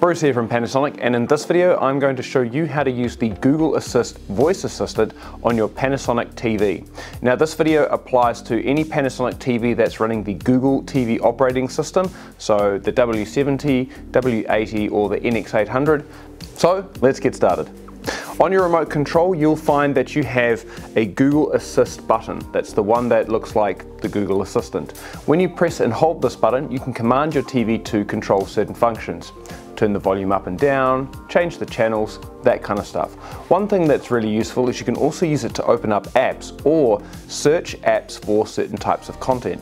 Bruce here from Panasonic and in this video I'm going to show you how to use the Google Assist voice assistant on your Panasonic TV. Now this video applies to any Panasonic TV that's running the Google TV operating system, so the W70, W80 or the NX800. So let's get started. On your remote control, you'll find that you have a Google Assist button. That's the one that looks like the Google Assistant. When you press and hold this button, you can command your TV to control certain functions turn the volume up and down, change the channels, that kind of stuff. One thing that's really useful is you can also use it to open up apps or search apps for certain types of content.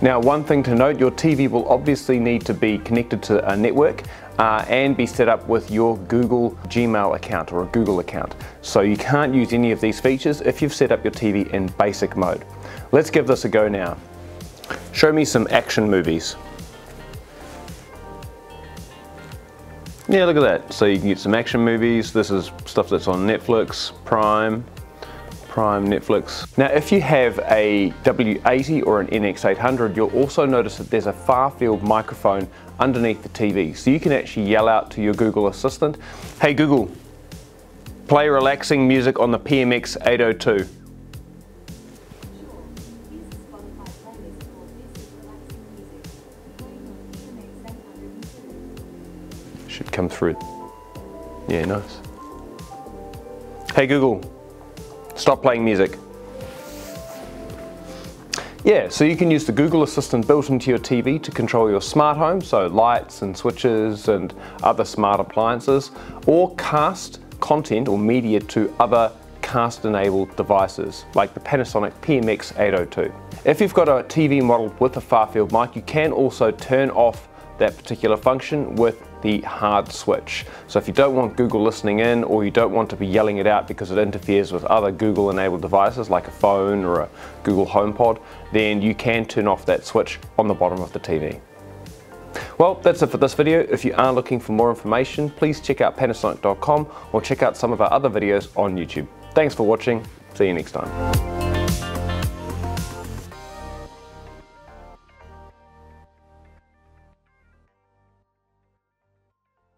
Now one thing to note, your TV will obviously need to be connected to a network uh, and be set up with your Google Gmail account or a Google account. So you can't use any of these features if you've set up your TV in basic mode. Let's give this a go now. Show me some action movies. Yeah, look at that. So you can get some action movies. This is stuff that's on Netflix, Prime, Prime, Netflix. Now, if you have a W80 or an NX800, you'll also notice that there's a far field microphone underneath the TV. So you can actually yell out to your Google Assistant, hey Google, play relaxing music on the PMX 802. Should come through. Yeah, nice. Hey Google, stop playing music. Yeah, so you can use the Google Assistant built into your TV to control your smart home, so lights and switches and other smart appliances, or cast content or media to other cast enabled devices like the Panasonic PMX 802. If you've got a TV model with a far field mic, you can also turn off that particular function with the hard switch. So if you don't want Google listening in or you don't want to be yelling it out because it interferes with other Google enabled devices like a phone or a Google HomePod, then you can turn off that switch on the bottom of the TV. Well, that's it for this video. If you are looking for more information, please check out panasonic.com or check out some of our other videos on YouTube. Thanks for watching. See you next time.